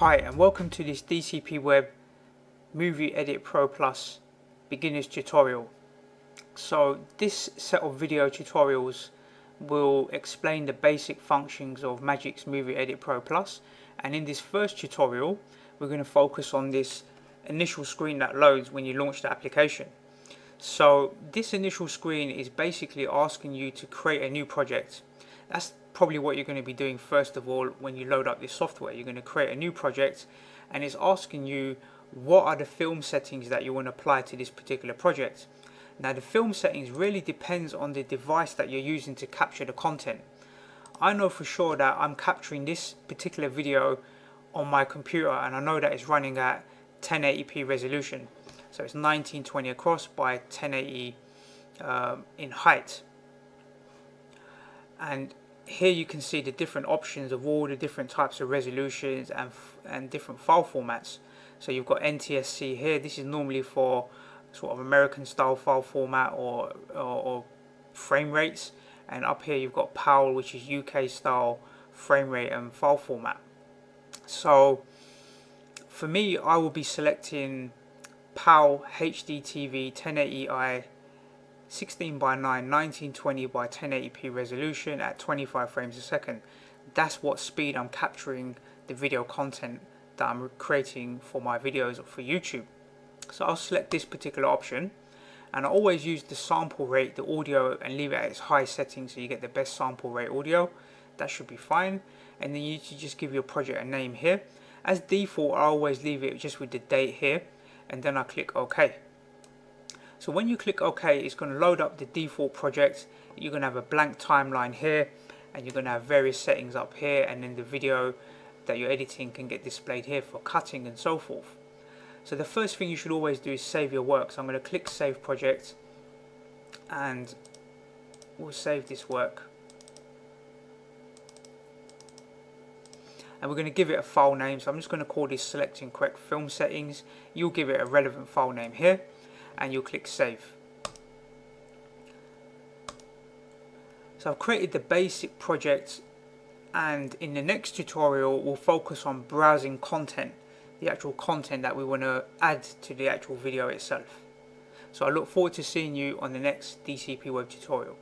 Hi and welcome to this DCP Web Movie Edit Pro Plus beginners tutorial. So this set of video tutorials will explain the basic functions of Magix Movie Edit Pro Plus and in this first tutorial we're going to focus on this initial screen that loads when you launch the application. So this initial screen is basically asking you to create a new project. That's probably what you're going to be doing first of all when you load up this software. You're going to create a new project and it's asking you what are the film settings that you want to apply to this particular project. Now the film settings really depends on the device that you're using to capture the content. I know for sure that I'm capturing this particular video on my computer and I know that it's running at 1080p resolution. So it's 1920 across by 1080 um, in height. And here you can see the different options of all the different types of resolutions and, and different file formats. So you've got NTSC here, this is normally for sort of American style file format or, or, or frame rates and up here you've got PAL which is UK style frame rate and file format. So for me I will be selecting PAL HDTV 1080i 16 by 9 1920 by 1080p resolution at 25 frames a second. That's what speed I'm capturing the video content that I'm creating for my videos for YouTube. So I'll select this particular option and I always use the sample rate the audio and leave it at its high setting so you get the best sample rate audio. That should be fine. And then you just give your project a name here. As default I always leave it just with the date here and then I click OK so when you click OK, it's going to load up the default project. You're going to have a blank timeline here, and you're going to have various settings up here, and then the video that you're editing can get displayed here for cutting and so forth. So the first thing you should always do is save your work. So I'm going to click Save Project, and we'll save this work. and we're going to give it a file name so I'm just going to call this selecting correct film settings you'll give it a relevant file name here and you'll click save. So I've created the basic project and in the next tutorial we'll focus on browsing content, the actual content that we want to add to the actual video itself. So I look forward to seeing you on the next DCP web tutorial.